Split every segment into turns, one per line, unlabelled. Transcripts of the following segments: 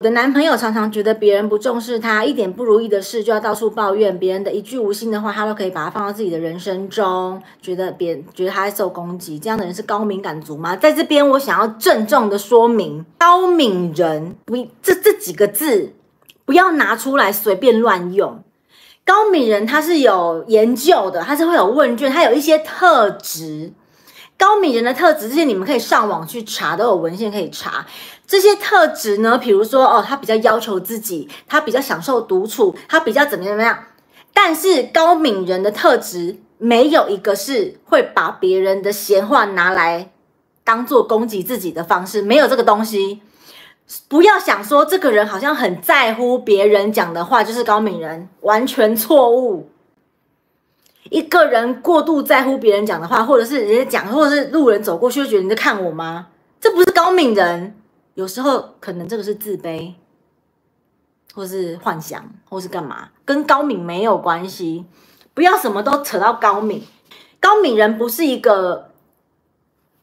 我的男朋友常常觉得别人不重视他，一点不如意的事就要到处抱怨，别人的一句无心的话，他都可以把它放到自己的人生中，觉得别人觉得他在受攻击。这样的人是高敏感族吗？在这边，我想要郑重的说明，高敏人不这这几个字不要拿出来随便乱用。高敏人他是有研究的，他是会有问卷，他有一些特质。高敏人的特质，这些你们可以上网去查，都有文献可以查。这些特质呢，比如说哦，他比较要求自己，他比较享受独处，他比较怎么怎么样。但是高敏人的特质没有一个是会把别人的闲话拿来当做攻击自己的方式，没有这个东西。不要想说这个人好像很在乎别人讲的话，就是高敏人，完全错误。一个人过度在乎别人讲的话，或者是人家讲，或者是路人走过去就觉得你在看我吗？这不是高敏人，有时候可能这个是自卑，或是幻想，或是干嘛，跟高敏没有关系。不要什么都扯到高敏，高敏人不是一个，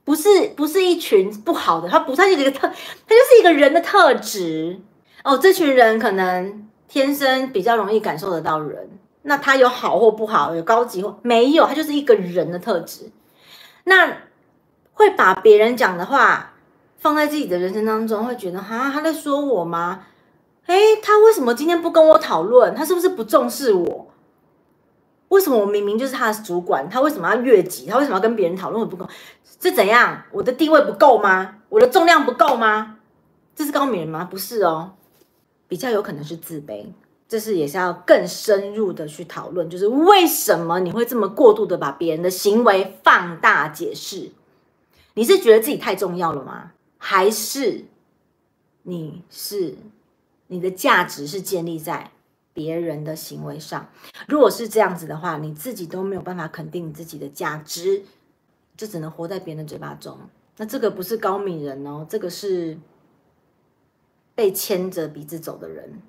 不是不是一群不好的，他不算是一个特，他就是一个人的特质哦。这群人可能天生比较容易感受得到人。那他有好或不好，有高级或没有，他就是一个人的特质。那会把别人讲的话放在自己的人生当中，会觉得哈他在说我吗？诶，他为什么今天不跟我讨论？他是不是不重视我？为什么我明明就是他的主管，他为什么要越级？他为什么要跟别人讨论我不够？是怎样？我的地位不够吗？我的重量不够吗？这是高敏人吗？不是哦，比较有可能是自卑。这是也是要更深入的去讨论，就是为什么你会这么过度的把别人的行为放大解释？你是觉得自己太重要了吗？还是你是你的价值是建立在别人的行为上？如果是这样子的话，你自己都没有办法肯定你自己的价值，就只能活在别人的嘴巴中。那这个不是高敏人哦，这个是被牵着鼻子走的人。